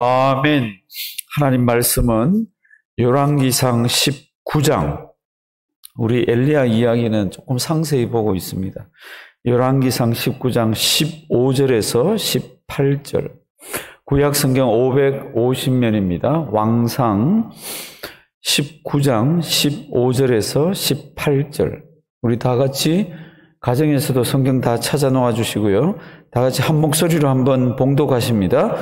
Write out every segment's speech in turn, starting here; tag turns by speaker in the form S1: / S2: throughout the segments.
S1: 아멘. 하나님 말씀은 열왕기상 19장. 우리 엘리야 이야기는 조금 상세히 보고 있습니다. 열왕기상 19장 15절에서 18절. 구약 성경 550면입니다. 왕상 19장 15절에서 18절. 우리 다 같이 가정에서도 성경 다 찾아 놓아 주시고요. 다 같이 한 목소리로 한번 봉독하십니다.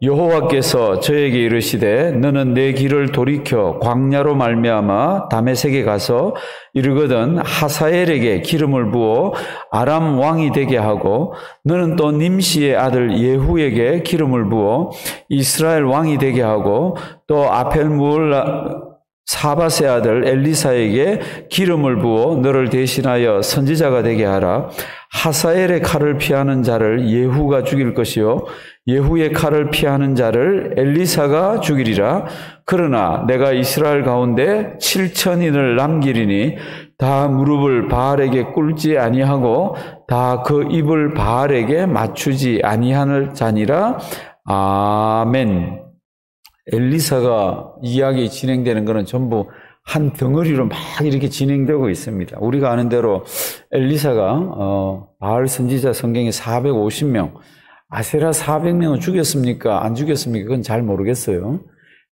S1: 여호와께서 저에게 이르시되 너는 내 길을 돌이켜 광야로 말미암아 다메섹에 가서 이르거든 하사엘에게 기름을 부어 아람 왕이 되게 하고 너는 또 님시의 아들 예후에게 기름을 부어 이스라엘 왕이 되게 하고 또 아펠무을 사바세 아들 엘리사에게 기름을 부어 너를 대신하여 선지자가 되게 하라. 하사엘의 칼을 피하는 자를 예후가 죽일 것이요 예후의 칼을 피하는 자를 엘리사가 죽이리라. 그러나 내가 이스라엘 가운데 7천인을 남기리니 다 무릎을 바알에게 꿇지 아니하고 다 그 입을 바알에게 맞추지 아니하는 자니라. 아멘. 엘리사가 이야기 진행되는 것은 전부 한 덩어리로 막 이렇게 진행되고 있습니다. 우리가 아는 대로 엘리사가 어, 바알 선지자 성경에 450명 아세라 400명은 죽였습니까? 안 죽였습니까? 그건 잘 모르겠어요.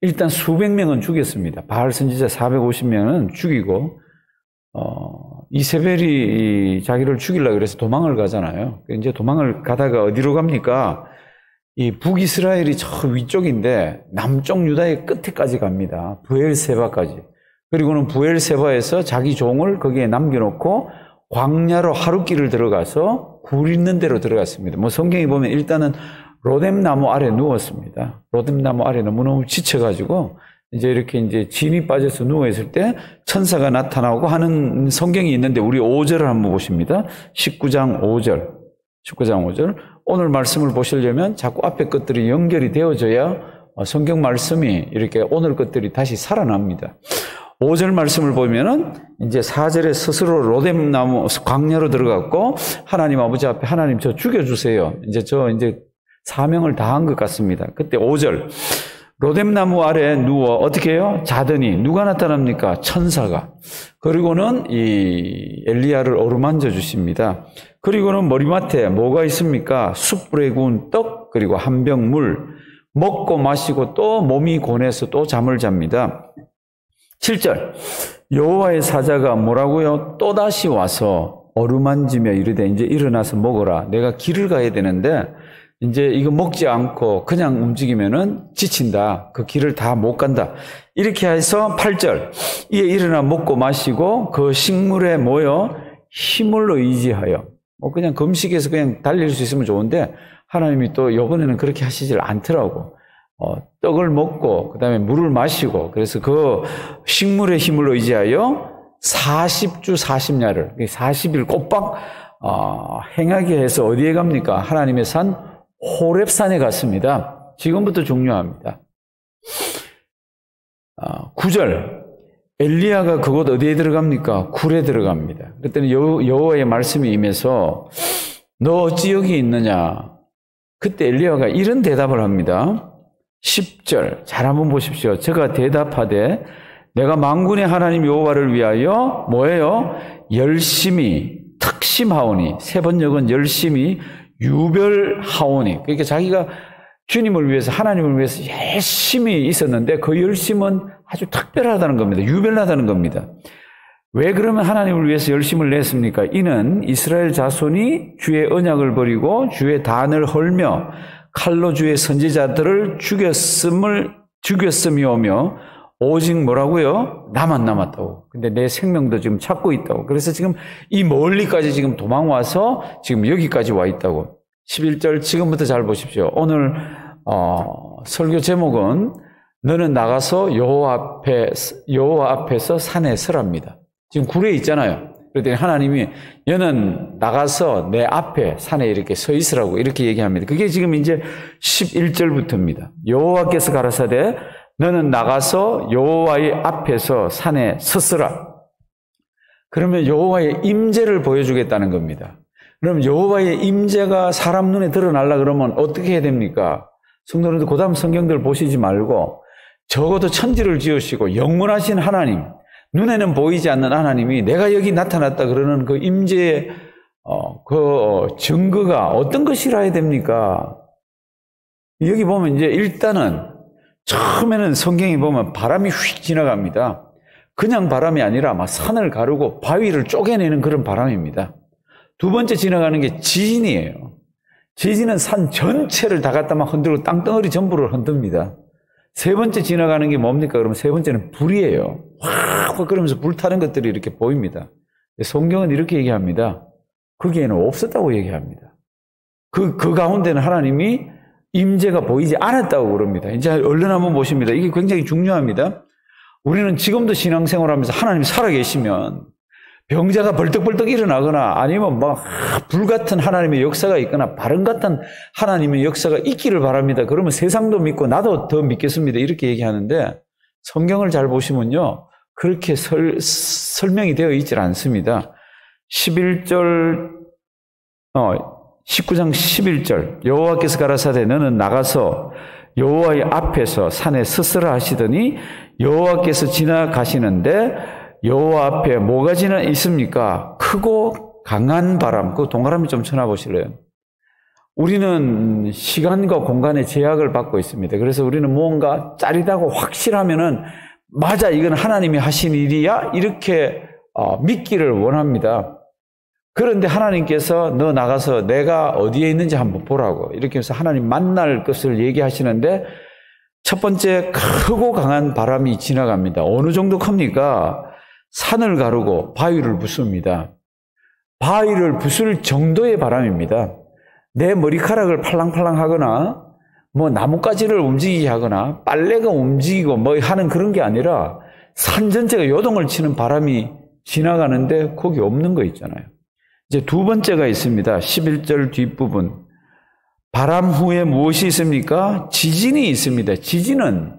S1: 일단 수백 명은 죽였습니다. 바알 선지자 450명은 죽이고 어, 이세벨이 자기를 죽이려고 그래서 도망을 가잖아요. 이제 도망을 가다가 어디로 갑니까? 이 북이스라엘이 저 위쪽인데 남쪽 유다의 끝에까지 갑니다. 부엘세바까지. 그리고는 부엘세바에서 자기 종을 거기에 남겨놓고 광야로 하루길을 들어가서 굴 있는 데로 들어갔습니다. 뭐 성경에 보면 일단은 로뎀나무 아래 누웠습니다. 로뎀나무 아래 너무너무 지쳐가지고 이제 이렇게 이제 진이 빠져서 누워있을 때 천사가 나타나고 하는 성경이 있는데 우리 5절을 한번 보십니다. 19장 5절. 19장 5절. 오늘 말씀을 보시려면 자꾸 앞에 것들이 연결이 되어져야 성경 말씀이 이렇게 오늘 것들이 다시 살아납니다. 5절 말씀을 보면은 이제 4절에 스스로 로뎀나무 광야로 들어갔고 하나님 아버지 앞에 하나님 저 죽여주세요. 이제 저 이제 사명을 다한 것 같습니다. 그때 5절 로뎀나무 아래 누워 어떻게 해요? 자더니 누가 나타납니까? 천사가. 그리고는 이 엘리야를 어루만져 주십니다. 그리고는 머리맡에 뭐가 있습니까? 숯불에 구운 떡 그리고 한 병 물 먹고 마시고 또 몸이 고내서 또 잠을 잡니다. 7절 여호와의 사자가 뭐라고요? 또다시 와서 어루만지며 이르되 이제 일어나서 먹어라. 내가 길을 가야 되는데 이제 이거 먹지 않고 그냥 움직이면은 지친다. 그 길을 다 못 간다. 이렇게 해서 8절 이에 일어나 먹고 마시고 그 식물에 모여 힘을 의지하여 뭐 그냥 금식해서 그냥 달릴 수 있으면 좋은데 하나님이 또 이번에는 그렇게 하시질 않더라고. 어, 떡을 먹고 그 다음에 물을 마시고 그래서 그 식물의 힘을 의지하여 40주 40야를 40일 꼬박 어, 행하게 해서 어디에 갑니까? 하나님의 산 호랩산에 갔습니다. 지금부터 중요합니다. 어, 9절 엘리야가 그곳 어디에 들어갑니까? 굴에 들어갑니다. 그랬더니 여호와의 말씀이 임해서 너 어찌 여기 있느냐? 그때 엘리야가 이런 대답을 합니다. 10절 잘 한번 보십시오. 제가 대답하되 내가 망군의 하나님 여호와를 위하여 뭐예요? 열심히 특심하오니 세 번역은 열심히 유별하오니 그러니까 자기가 주님을 위해서 하나님을 위해서 열심히 있었는데 그 열심은 아주 특별하다는 겁니다. 유별하다는 겁니다. 왜 그러면 하나님을 위해서 열심을 냈습니까? 이는 이스라엘 자손이 주의 언약을 버리고 주의 단을 헐며 칼로 주의 선지자들을 죽였음을 죽였음이오며 오직 뭐라고요? 나만 남았다고. 근데 내 생명도 지금 찾고 있다고. 그래서 지금 이 멀리까지 지금 도망 와서 지금 여기까지 와 있다고. 11절 지금부터 잘 보십시오. 오늘 어, 설교 제목은 너는 나가서 여호와 앞에 여호와 앞에서 산에 서랍니다. 지금 굴에 있잖아요. 그랬더니 하나님이 너는 나가서 내 앞에 산에 이렇게 서 있으라고 이렇게 얘기합니다. 그게 지금 이제 11절부터입니다. 여호와께서 가라사대 너는 나가서 여호와의 앞에서 산에 섰으라. 그러면 여호와의 임재를 보여주겠다는 겁니다. 그럼 여호와의 임재가 사람 눈에 드러날라 그러면 어떻게 해야 됩니까? 성도님들 그 다음 성경들 보시지 말고 적어도 천지를 지으시고 영원하신 하나님, 눈에는 보이지 않는 하나님이 내가 여기 나타났다 그러는 그 임재의 어, 그 증거가 어떤 것이라 야 됩니까? 여기 보면 이제 일단은 처음에는 성경이 보면 바람이 휙 지나갑니다. 그냥 바람이 아니라 막 산을 가르고 바위를 쪼개내는 그런 바람입니다. 두 번째 지나가는 게 지진이에요. 지진은 산 전체를 다 갖다 막 흔들고 땅덩어리 전부를 흔듭니다. 세 번째 지나가는 게 뭡니까? 그러면 세 번째는 불이에요. 확, 확 그러면서 불타는 것들이 이렇게 보입니다. 성경은 이렇게 얘기합니다. 거기에는 없었다고 얘기합니다. 그, 그 가운데는 하나님이 임재가 보이지 않았다고 그럽니다. 이제 얼른 한번 보십니다. 이게 굉장히 중요합니다. 우리는 지금도 신앙생활 하면서 하나님이 살아계시면 병자가 벌떡벌떡 일어나거나 아니면 막 불같은 하나님의 역사가 있거나 바른 같은 하나님의 역사가 있기를 바랍니다. 그러면 세상도 믿고 나도 더 믿겠습니다. 이렇게 얘기하는데 성경을 잘 보시면요. 그렇게 설, 설명이 되어 있질 않습니다. 11절, 어, 19장 11절 여호와께서 가라사대 너는 나가서 여호와의 앞에서 산에 스스로 하시더니 여호와께서 지나가시는데 여호와 앞에 뭐가 지나 있습니까? 크고 강한 바람. 그 동그라미 좀 쳐놔 보실래요? 우리는 시간과 공간의 제약을 받고 있습니다. 그래서 우리는 무언가 짜릿하고 확실하면은 맞아 이건 하나님이 하신 일이야 이렇게 어, 믿기를 원합니다. 그런데 하나님께서 너 나가서 내가 어디에 있는지 한번 보라고 이렇게 해서 하나님 만날 것을 얘기하시는데 첫 번째 크고 강한 바람이 지나갑니다. 어느 정도 큽니까? 산을 가르고 바위를 부숩니다. 바위를 부술 정도의 바람입니다. 내 머리카락을 팔랑팔랑 하거나 뭐 나뭇가지를 움직이게 하거나 빨래가 움직이고 뭐 하는 그런 게 아니라 산 전체가 요동을 치는 바람이 지나가는데 거기 없는 거 있잖아요. 이제 두 번째가 있습니다. 11절 뒷부분. 바람 후에 무엇이 있습니까? 지진이 있습니다. 지진은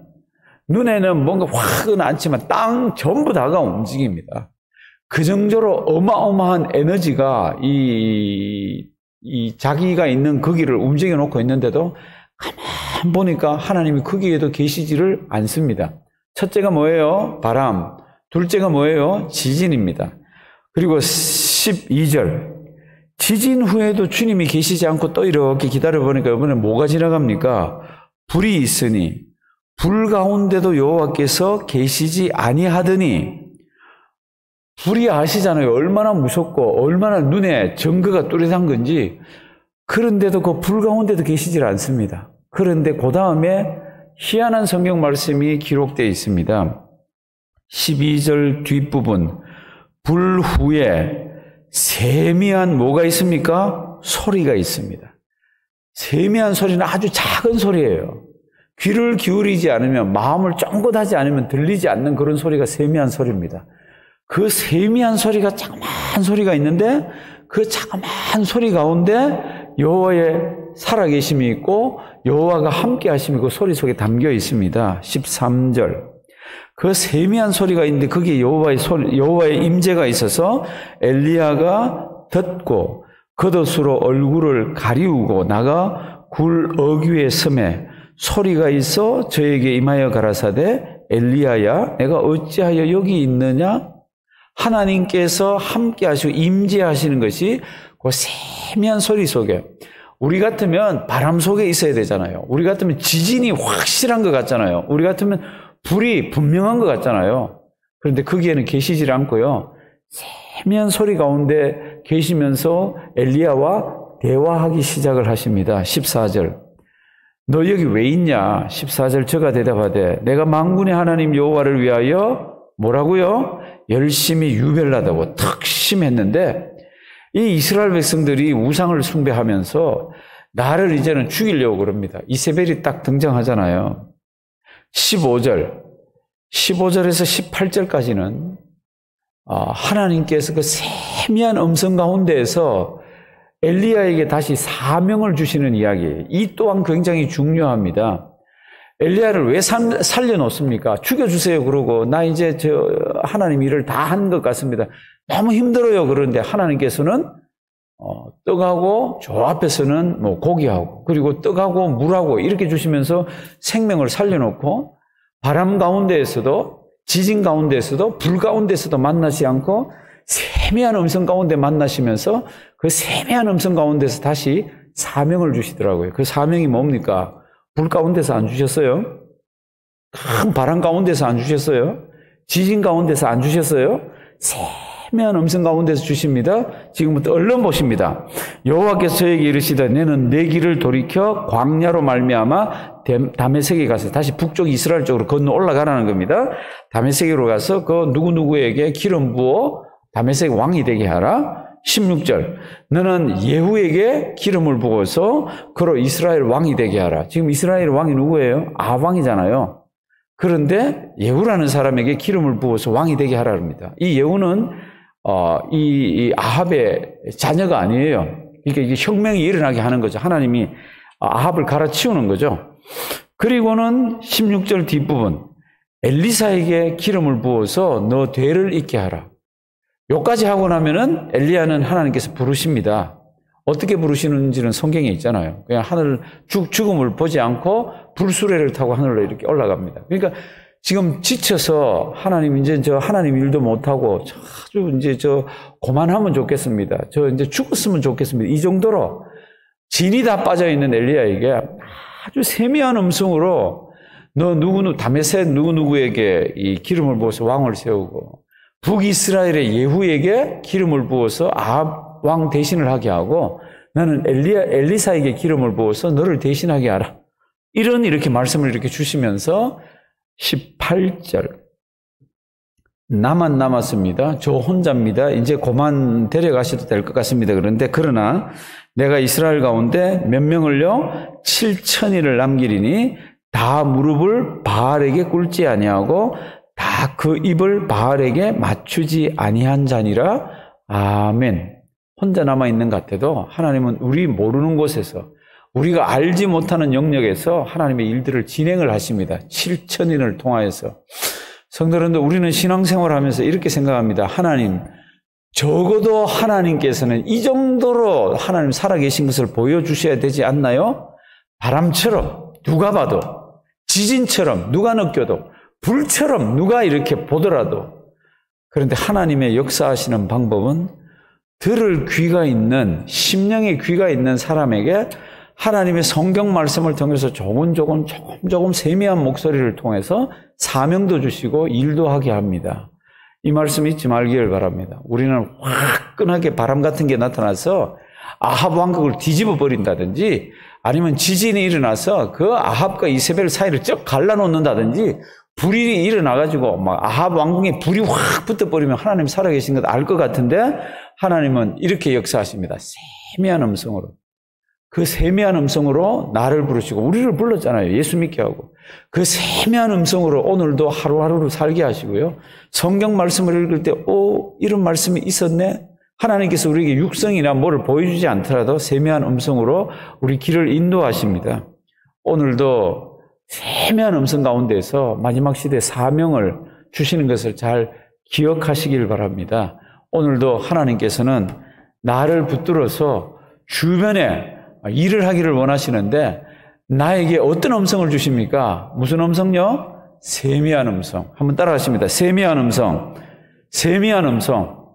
S1: 눈에는 뭔가 확은 않지만 땅 전부 다가 움직입니다. 그 정도로 어마어마한 에너지가 이, 이 자기가 있는 거기를 움직여 놓고 있는데도 가만 보니까 하나님이 거기에도 계시지를 않습니다. 첫째가 뭐예요? 바람. 둘째가 뭐예요? 지진입니다. 그리고 12절. 지진 후에도 주님이 계시지 않고 또 이렇게 기다려보니까 이번에 뭐가 지나갑니까? 불이 있으니 불 가운데도 여호와께서 계시지 아니하더니 불이 아시잖아요. 얼마나 무섭고 얼마나 눈에 증거가 뚜렷한 건지 그런데도 그 불 가운데도 계시질 않습니다. 그런데 그 다음에 희한한 성경 말씀이 기록되어 있습니다. 12절 뒷부분 불 후에 세미한 뭐가 있습니까? 소리가 있습니다. 세미한 소리는 아주 작은 소리예요. 귀를 기울이지 않으면 마음을 쫑긋하지 않으면 들리지 않는 그런 소리가 세미한 소리입니다. 그 세미한 소리가 자그마한 소리가 있는데 그 자그마한 소리 가운데 여호와의 살아계심이 있고 여호와가 함께 하심이 그 소리 속에 담겨 있습니다. 13절. 그 세미한 소리가 있는데 거기에 여호와의 소리, 여호와의 임재가 있어서 엘리야가 듣고 겉옷으로 얼굴을 가리우고 나가 굴 어귀의 섬에 소리가 있어 저에게 임하여 가라사대 엘리야야 내가 어찌하여 여기 있느냐 하나님께서 함께 하시고 임재하시는 것이 그 세미한 소리 속에 우리 같으면 바람 속에 있어야 되잖아요. 우리 같으면 지진이 확실한 것 같잖아요. 우리 같으면 불이 분명한 것 같잖아요. 그런데 거기에는 계시질 않고요. 세미한 소리 가운데 계시면서 엘리야와 대화하기 시작을 하십니다. 14절. 너 여기 왜 있냐? 14절 저가 대답하되 내가 망군의 하나님 여호와를 위하여 뭐라고요? 열심히 유별나다고 특심했는데 이 이스라엘 백성들이 우상을 숭배하면서 나를 이제는 죽이려고 그럽니다. 이세벨이 딱 등장하잖아요. 15절, 15절에서 18절까지는 아, 하나님께서 그 세미한 음성 가운데에서 엘리야에게 다시 사명을 주시는 이야기. 이 또한 굉장히 중요합니다. 엘리야를 왜 살려놓습니까? 죽여주세요. 그러고, 나 이제 저 하나님 일을 다 한 것 같습니다. 너무 힘들어요. 그런데 하나님께서는 어, 떡하고 저 앞에서는 뭐 고기하고 그리고 떡하고 물하고 이렇게 주시면서 생명을 살려놓고 바람 가운데에서도 지진 가운데에서도 불 가운데에서도 만나지 않고 세미한 음성 가운데 만나시면서 그 세미한 음성 가운데서 다시 사명을 주시더라고요. 그 사명이 뭡니까? 불 가운데서 안 주셨어요? 큰 바람 가운데서 안 주셨어요? 지진 가운데서 안 주셨어요? 세미한 음성 가운데서 주십니다. 지금부터 얼른 보십니다. 여호와께서 저에게 이르시되 너는 내 길을 돌이켜 광야로 말미암아 다메섹에 가서 다시 북쪽 이스라엘 쪽으로 건너 올라가라는 겁니다. 다메섹으로 가서 그 누구누구에게 기름 부어 다메섹 왕이 되게 하라. 16절. 너는 예후에게 기름을 부어서 그로 이스라엘 왕이 되게 하라. 지금 이스라엘 왕이 누구예요? 아왕이잖아요. 그런데 예후라는 사람에게 기름을 부어서 왕이 되게 하라 합니다. 이 예후는 어, 이, 이 아합의 자녀가 아니에요. 그러니까 이게 혁명이 일어나게 하는 거죠. 하나님이 아합을 갈아치우는 거죠. 그리고는 16절 뒷부분 엘리사에게 기름을 부어서 너 죄를 잊게 하라. 요까지 하고 나면은 엘리야는 하나님께서 부르십니다. 어떻게 부르시는지는 성경에 있잖아요. 그냥 하늘 죽, 죽음을 보지 않고 불수레를 타고 하늘로 이렇게 올라갑니다. 그러니까 지금 지쳐서 하나님 이제 저 하나님 일도 못 하고 아주 이제 저 고만하면 좋겠습니다. 저 이제 죽었으면 좋겠습니다. 이 정도로 진이 다 빠져 있는 엘리야에게 아주 세미한 음성으로 너 누구누 담에셋 누구 누구에게 이 기름을 부어서 왕을 세우고 북이스라엘의 예후에게 기름을 부어서 아합 왕 대신을 하게 하고 나는 엘리야 엘리사에게 기름을 부어서 너를 대신하게 하라. 이런 이렇게 말씀을 이렇게 주시면서 18절 나만 남았습니다. 저 혼자입니다. 이제 고만 데려가셔도 될 것 같습니다. 그런데 그러나 내가 이스라엘 가운데 몇 명을요 7천인을 남기리니 다 무릎을 바알에게 꿇지 아니하고 다 그 입을 바알에게 맞추지 아니한 자니라 아멘. 혼자 남아 있는 것 같아도 하나님은 우리 모르는 곳에서 우리가 알지 못하는 영역에서 하나님의 일들을 진행을 하십니다. 7천인을 통하여서. 성도들도 우리는 신앙생활 하면서 이렇게 생각합니다. 하나님, 적어도 하나님께서는 이 정도로 하나님 살아계신 것을 보여주셔야 되지 않나요? 바람처럼 누가 봐도, 지진처럼 누가 느껴도, 불처럼 누가 이렇게 보더라도, 그런데 하나님의 역사하시는 방법은 들을 귀가 있는 심령의 귀가 있는 사람에게 하나님의 성경 말씀을 통해서 조금 조금 조금 조금 세미한 목소리를 통해서 사명도 주시고 일도 하게 합니다. 이 말씀 잊지 말기를 바랍니다. 우리는 화끈하게 바람 같은 게 나타나서 아합 왕국을 뒤집어 버린다든지 아니면 지진이 일어나서 그 아합과 이세벨 사이를 쩍 갈라놓는다든지 불이 일어나가지고 막 아합 왕궁에 불이 확 붙어버리면 하나님 살아계신 것 알 것 같은데 하나님은 이렇게 역사하십니다. 세미한 음성으로. 그 세미한 음성으로 나를 부르시고 우리를 불렀잖아요. 예수 믿게 하고. 그 세미한 음성으로 오늘도 하루하루를 살게 하시고요. 성경 말씀을 읽을 때, 오, 이런 말씀이 있었네? 하나님께서 우리에게 육성이나 뭐를 보여주지 않더라도 세미한 음성으로 우리 길을 인도하십니다. 오늘도 세미한 음성 가운데서 마지막 시대 사명을 주시는 것을 잘 기억하시길 바랍니다. 오늘도 하나님께서는 나를 붙들어서 주변에 일을 하기를 원하시는데 나에게 어떤 음성을 주십니까? 무슨 음성요? 세미한 음성. 한번 따라하십니다. 세미한 음성. 세미한 음성.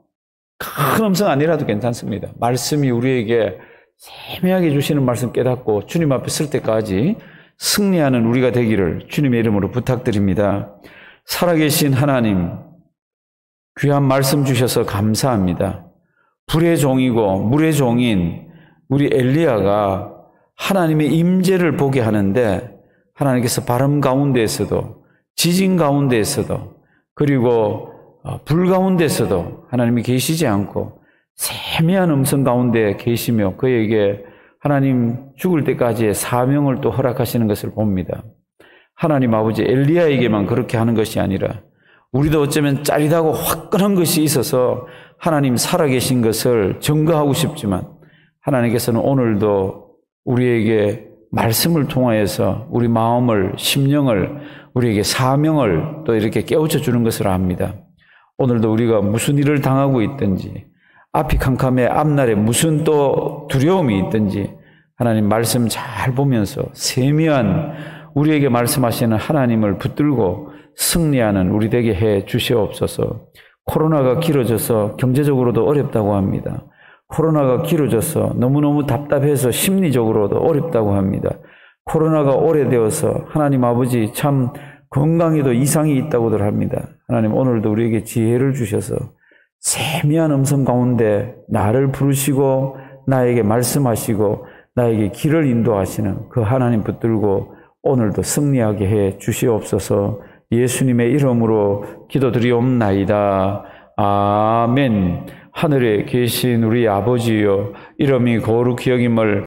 S1: 큰 음성 아니라도 괜찮습니다. 말씀이 우리에게 세미하게 주시는 말씀 깨닫고 주님 앞에 쓸 때까지 승리하는 우리가 되기를 주님의 이름으로 부탁드립니다. 살아계신 하나님, 귀한 말씀 주셔서 감사합니다. 불의 종이고 물의 종인 우리 엘리야가 하나님의 임재를 보게 하는데 하나님께서 바람 가운데에서도 지진 가운데에서도 그리고 어, 불 가운데서도 하나님이 계시지 않고 세미한 음성 가운데 계시며 그에게 하나님 죽을 때까지의 사명을 또 허락하시는 것을 봅니다. 하나님 아버지 엘리야에게만 그렇게 하는 것이 아니라 우리도 어쩌면 짜릿하고 화끈한 것이 있어서 하나님 살아계신 것을 증거하고 싶지만 하나님께서는 오늘도 우리에게 말씀을 통하여서 우리 마음을, 심령을, 우리에게 사명을 또 이렇게 깨우쳐 주는 것을 압니다. 오늘도 우리가 무슨 일을 당하고 있든지 앞이 캄캄해 앞날에 무슨 또 두려움이 있든지 하나님 말씀 잘 보면서 세미한 우리에게 말씀하시는 하나님을 붙들고 승리하는 우리 되게 해 주시옵소서. 코로나가 길어져서 경제적으로도 어렵다고 합니다. 코로나가 길어져서 너무너무 답답해서 심리적으로도 어렵다고 합니다. 코로나가 오래되어서 하나님 아버지 참 건강에도 이상이 있다고들 합니다. 하나님 오늘도 우리에게 지혜를 주셔서 세미한 음성 가운데 나를 부르시고 나에게 말씀하시고 나에게 길을 인도하시는 그 하나님 붙들고 오늘도 승리하게 해 주시옵소서 예수님의 이름으로 기도드리옵나이다. 아멘. 하늘에 계신 우리 아버지여, 이름이 거룩히 여김을